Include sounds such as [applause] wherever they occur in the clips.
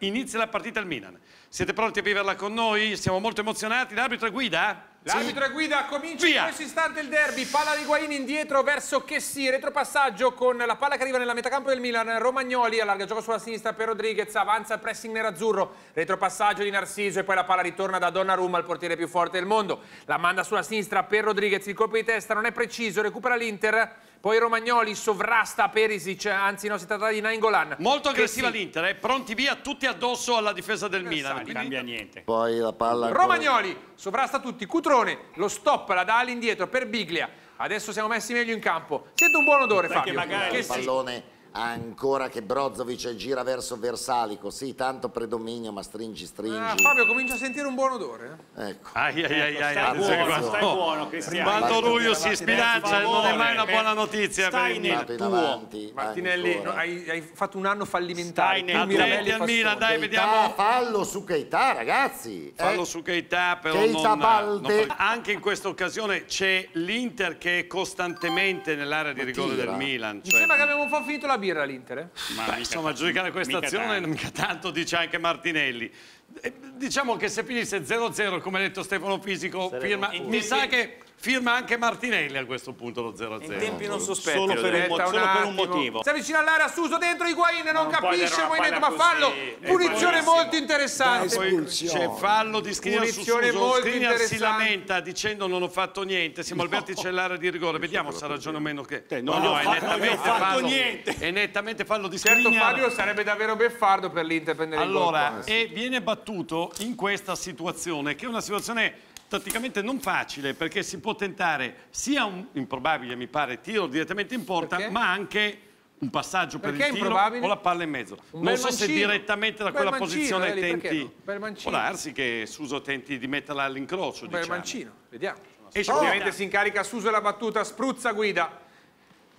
inizia la partita il Milan. Siete pronti a viverla con noi? Siamo molto emozionati. L'arbitro guida? L'arbitro è guida, comincia Via. in questo istante il derby, palla di Guaini indietro verso Chessy, retropassaggio con la palla che arriva nella metacampo del Milan, Romagnoli allarga gioco sulla sinistra per Rodriguez, avanza il pressing nerazzurro, retropassaggio di Narciso e poi la palla ritorna da Donnarumma, il portiere più forte del mondo, la manda sulla sinistra per Rodriguez, il colpo di testa non è preciso, recupera l'Inter, poi Romagnoli sovrasta Perisic, anzi no, si tratta di Nainggolan. Molto aggressiva Chessy. l'Inter, eh? pronti via tutti addosso alla difesa del Milan. Non Quindi- cambia niente. Poi la palla ancora- Romagnoli sovrasta tutti, Cutrone, lo stop la dà all'indietro per Biglia. Adesso siamo messi meglio in campo. Sento un buon odore, Sai che Fabio. magari- Che il sì. pallone ancora che Brozovic gira verso Versalico sì tanto predominio ma stringi stringi Ah, Fabio comincia a sentire un buon odore. eh. ecco Ai, ai, ai, ai, Stai buono, qua. stai buono, Cristiano. Quando lui si sbilancia non è mai una buona eh. notizia per Stai il nel tuo. avanti Martinelli, no, hai, hai fatto un anno fallimentare. Stai nel al Milan, dai, Keita, vediamo. fallo su Keita ragazzi Fallo Eh, su Keita, però Keita non, Balde. non- Anche in questa occasione c'è l'Inter che è costantemente nell'area di rigore del Milan. Mi cioè- sembra che abbiamo un po' finito la birra all'Inter. eh? Ma Beh, insomma, giudicare questa azione tanto. mica tanto, dice anche Martinelli. Eh, Diciamo che se finisse 0-0, come ha detto Stefano Fisico, firma, mi sa che firma anche Martinelli a questo punto lo 0-0. In tempi non sospetti. Solo per un mo- solo per un motivo. Si avvicina all'area, Suso dentro Higuain, non, Non capisce il movimento, ma fallo. Punizione molto interessante. C'è fallo di Skriniar su Punizione Suso. molto Skriniar si lamenta dicendo non ho fatto niente, siamo al vertice dell'area di rigore, vediamo se ha ragione o meno che... Non gli ho è nettamente fatto fallo, niente. È nettamente fallo di Certo Skriniar. Fabio sarebbe davvero beffardo per l'Inter prendere il gol Allora, e viene battuto in questa situazione, che è una situazione tatticamente non facile, perché si può tentare sia un improbabile, mi pare, tiro direttamente in porta, Perché? ma anche un passaggio per Perché il tiro o la palla in mezzo. Un non so se mancino. direttamente da quella mancino, posizione perché tenti... no? Può darsi che Suso tenti di metterla all'incrocio, diciamo. mancino, vediamo. Esce Ovviamente si incarica Suso la battuta, spruzza guida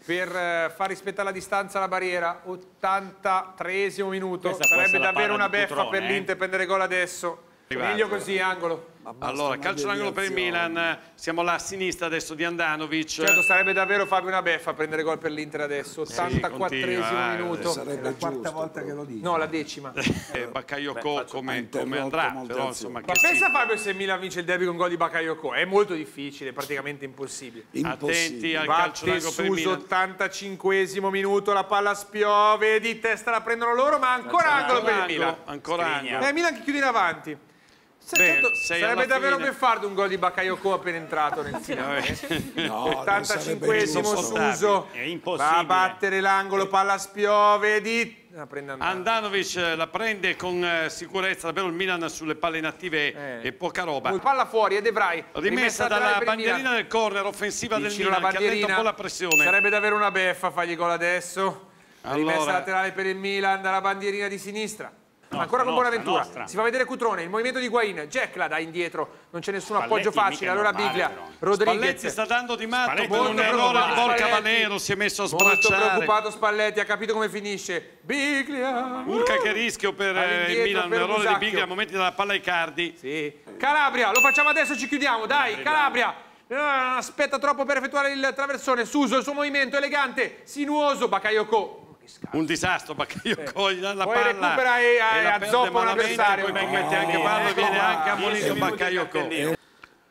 per eh, far rispettare la distanza alla barriera. 83esimo minuto. Questa Sarebbe davvero una beffa Cutrone, per eh. l'Inter prendere gol adesso. Arrivato. Meglio così, angolo. Allora, calcio d'angolo per il Milan, siamo là a sinistra adesso di Andanovic. Certo, sarebbe davvero Fabio una beffa prendere gol per l'Inter adesso. continua, 84esimo vai, minuto. È la quarta volta che lo dico. No, la decima. Eh, Bakayoko come, come andrà, però insomma Ma pensa Fabio se Milan vince il derby con gol di Bakayoko. È molto difficile, praticamente impossibile. attenti al calcio d'angolo per il Milan. 85esimo minuto, la palla spiove, di testa la prendono loro, ma ancora angolo per il Milan. ancora angolo. Eh, Milan che chiude in avanti. Certo, sei sarebbe davvero fine. beffardo un gol di Bakayoko appena entrato nel finale. [laughs] No, non sarebbe 85esimo giusto. Suso È impossibile. va a battere l'angolo, palla spiove, di... Andando. Andanovic eh, la prende con eh, sicurezza, davvero il Milan sulle palle inattive Eh. e poca roba. Palla fuori ed Evrai. Rimessa laterale dalla bandierina Milan. del corner offensiva del Vicino Milan alla che allenta un bandierina. po' la pressione. Sarebbe davvero una beffa fargli gol adesso. Rimessa Allora- laterale per il Milan dalla bandierina di sinistra. Ancora con nostra. Si fa vedere Cutrone, il movimento di Guain. Jack la dà indietro, non c'è nessun Spalletti appoggio facile. Allora Biglia, però. Spalletti Rodriguez. sta dando di matto per molto un errore Borca Spalletti. Valero, si è messo a Molto sbracciare. preoccupato Spalletti, ha capito come finisce. Biglia. Urca che rischio per eh, il Milan, un errore di. Biglia, a momenti della palla ai cardi. Sì. Calabria, lo facciamo adesso, ci chiudiamo, dai, Calabria. Eh, aspetta troppo per effettuare il traversone. Suso, il suo movimento elegante, sinuoso. Bakayoko. Un disastro, Bakayoko gli dà la Poi palla recupera e- e la e azzoppa un avversario. Poi mette anche Oh, palla, ecco viene qua. anche ammonito attendino.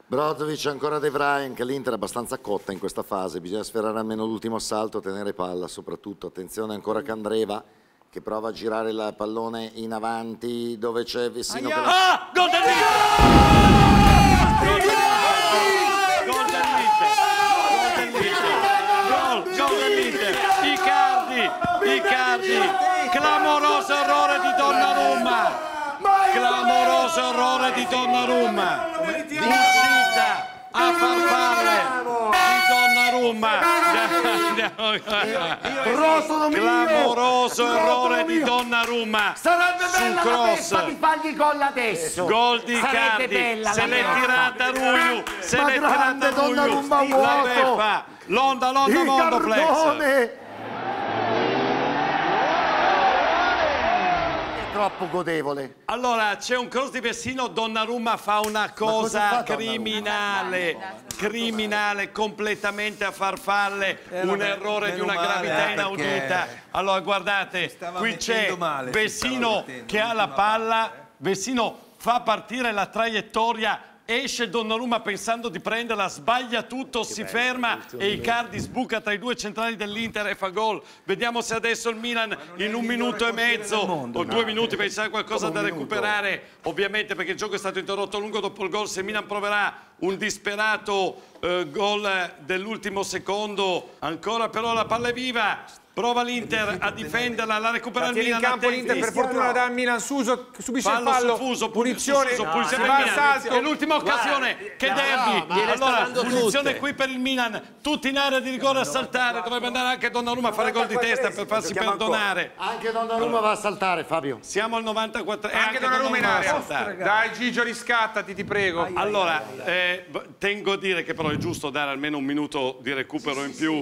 Brozovic ancora De Vrij, anche l'Inter è abbastanza cotta in questa fase, bisogna sferrare almeno l'ultimo assalto, tenere palla soprattutto, attenzione ancora Candreva che prova a girare il pallone in avanti dove c'è Vessino che la... Ah! Gol del Milan! Di Donnarumma! Uscita a farfalle di Donnarumma! Clamoroso errore di Donnarumma! Sarebbe bella la cross. di fargli gol adesso. Gol di Cardi, se la l'è tirata Ruiu, se l'è tirata Ruiu, la beffa, l'onda, l'onda, Il mondo flex. Troppo godevole. Allora, c'è un cross di Vessino, Donnarumma fa una cosa fatto criminale, criminale, completamente a farfalle, Eh, un vabbè, errore di una male, gravità eh, inaudita. Allora, guardate, qui c'è Vessino che ha la palla, parte, Vessino fa partire la traiettoria, esce Donnarumma pensando di prenderla, sbaglia tutto, si ferma e Icardi sbuca tra i due centrali dell'Inter e fa gol. Vediamo se adesso il Milan in un minuto e mezzo o due minuti per c'è qualcosa da recuperare, ovviamente perché il gioco è stato interrotto lungo dopo il gol, se Milan proverà un disperato eh, gol dell'ultimo secondo, ancora però la palla è viva. Prova l'Inter a difenderla, la recupera La il tiene in Milan. campo l'Inter, per fortuna il Milan, Suso subisce Fallo il fallo, su Fuso, punizione, su Fuso, punizione si del va al Milan. salto. È l'ultima occasione che derby. gliele sta allora, punizione tutte. qui per il Milan. Tutti in area di rigore a saltare. Dovrebbe andare anche Donnarumma a fare gol di testa per farsi perdonare. Anche Donnarumma va a saltare, Fabio. Siamo al 94. e Anche Donnarumma in va a area. saltare. Dai Gigio, riscattati, ti prego. Allora, eh, tengo a dire che però è giusto dare almeno un minuto di recupero in più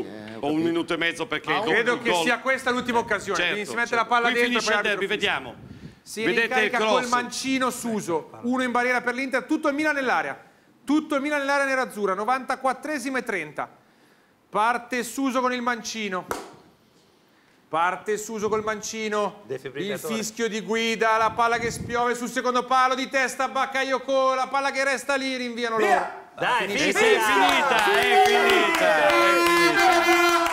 o un minuto e mezzo perché gol- Credo che gol- sia questa l'ultima occasione. Certo, quindi si mette certo. la palla Qui dentro. finisce poi il derby, vediamo. Si Vedete il ricarica col mancino Suso, uno in barriera per l'Inter, tutto il Milan nell'area. Tutto il Milan nell'area nerazzurra, 94esimo e 30. Parte Suso con il mancino. Parte Suso col mancino. Il fischio di guida, la palla che spiove sul secondo palo di testa, Bakayoko, la palla che resta lì, rinviano loro. Dai, Sì, fischia! sì, è finita, è finita, è finita.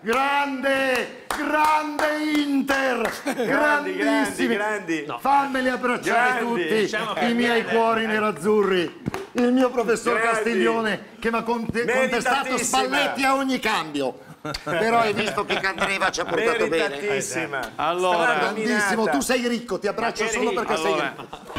Grande, grande Inter! Grandi, Grandissimi! grandi, grandi. Fammeli abbracciare Grandi, tutti diciamo i miei bene. cuori nerazzurri. Il mio professor Grandi. Castiglione che mi ha conte- contestato. Spalletti a ogni cambio. Però hai visto che Candreva ci ha portato bene. Allora, Grandissimo, tu sei ricco, ti abbraccio solo perché sei Allora, ricco.